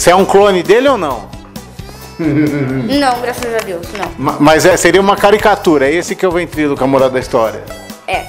Você é um clone dele ou não? Não, graças a Deus, não. Ma- Mas é- seria uma caricatura, é esse que é o ventríloco, a moral da história. É.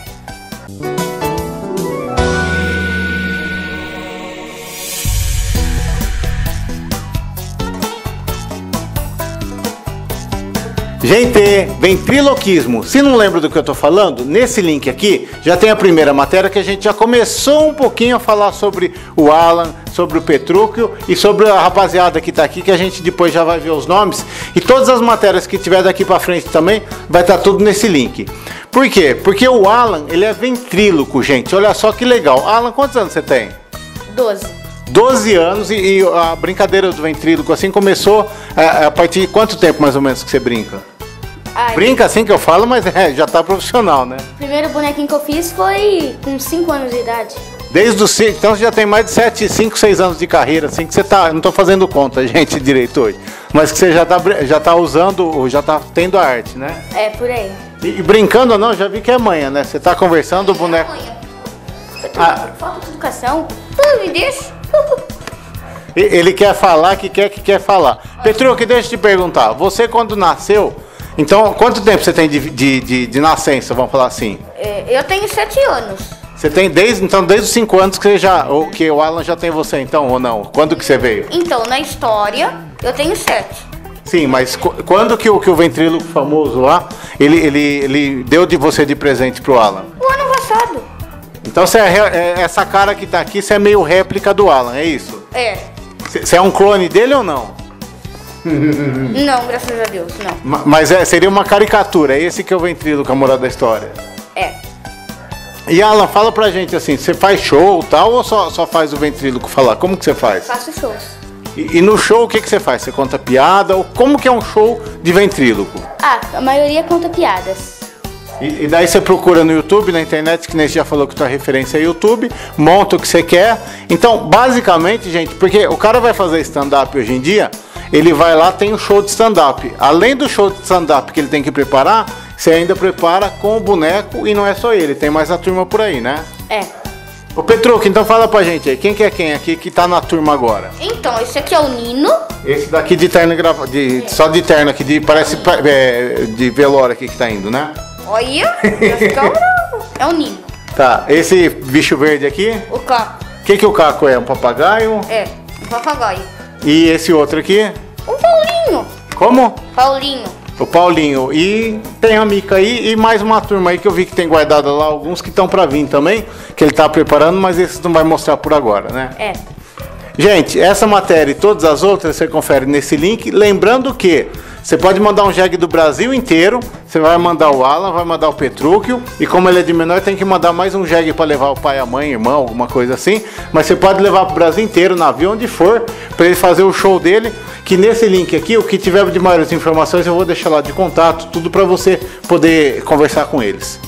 Gente, ventriloquismo. Se não lembra do que eu tô falando, nesse link aqui já tem a primeira matéria que a gente já começou um pouquinho a falar sobre o Alan, sobre o Petrúquio e sobre a rapaziada que tá aqui, que a gente depois já vai ver os nomes. E todas as matérias que tiver daqui para frente também vai estar tudo nesse link. Por quê? Porque o Alan, ele é ventríloco, gente. Olha só que legal. Alan, quantos anos você tem? 12. 12 anos e, e a brincadeira do ventríloco assim começou a, a partir de quanto tempo mais ou menos que você brinca? Ai, Brinca assim que eu falo, mas é, já tá profissional, né? O primeiro bonequinho que eu fiz foi com 5 anos de idade. Desde os 5, então você já tem mais de 7, 5, 6 anos de carreira, assim que você tá. eu Não tô fazendo conta, gente, direito hoje. Mas que você já tá, já tá usando, já tá tendo a arte, né? É, por aí. E, e brincando ou não, já vi que é manhã, né? Você tá conversando, o boneco. Ah. Falta de educação. Pô, me deixa. Ele quer falar que quer que quer falar. Petruque, deixa eu te perguntar. Você quando nasceu, então quanto tempo você tem de, de, de, de nascença, vamos falar assim? É, eu tenho 7 anos. Você tem desde, então, desde os 5 anos que você já. Ou que o Alan já tem você, então, ou não? Quando que você veio? Então, na história, eu tenho 7. Sim, mas qu- quando que o, que o ventríloco famoso lá, ele, ele, ele deu de você de presente pro Alan? O ano passado. Então você é, é- essa cara que tá aqui, você é meio réplica do Alan, é isso? É. Você é um clone dele ou não? Não, graças a Deus, não. Ma- Mas é, seria uma caricatura, é esse que é o ventríloco, a moral da história. É. E Alan, fala pra gente assim, você faz show tal ou só, só faz o ventríloco falar? Como que você faz? Faço shows. E, e no show o que, que você faz? Você conta piada? Ou como que é um show de ventríloco? Ah, a maioria conta piadas. E, e daí você procura no YouTube, na internet, que nem você já falou que tua referência é YouTube, monta o que você quer. Então, basicamente, gente, porque o cara vai fazer stand-up hoje em dia, ele vai lá, tem um show de stand-up. Além do show de stand-up que ele tem que preparar, você ainda prepara com o boneco e não é só ele, tem mais a turma por aí, né? É. Ô Petruco, então fala pra gente aí, quem que é quem aqui que tá na turma agora? Então, esse aqui é o Nino. Esse daqui de terno grava, de, só de terno aqui, de, parece pa- é, de velório aqui que tá indo, né? Olha. É o Nino. Tá, esse bicho verde aqui, O Caco. o que, que o caco é? Um papagaio? É, o papagaio. E esse outro aqui? O Paulinho. Como? Paulinho. O Paulinho. E tem a Mica aí e mais uma turma aí que eu vi que tem guardada lá, alguns que estão pra vir também, que ele tá preparando, mas esses não vai mostrar por agora, né? É. Gente, essa matéria e todas as outras você confere nesse link. Lembrando que você pode mandar um jegue do Brasil inteiro. Você vai mandar o Alan, vai mandar o Petrúquio. E como ele é de menor, tem que mandar mais um jegue para levar o pai, a mãe, irmão, alguma coisa assim. Mas você pode levar para o Brasil inteiro, navio, onde for, para ele fazer o show dele. Que nesse link aqui, o que tiver de maiores informações, eu vou deixar lá de contato, tudo para você poder conversar com eles.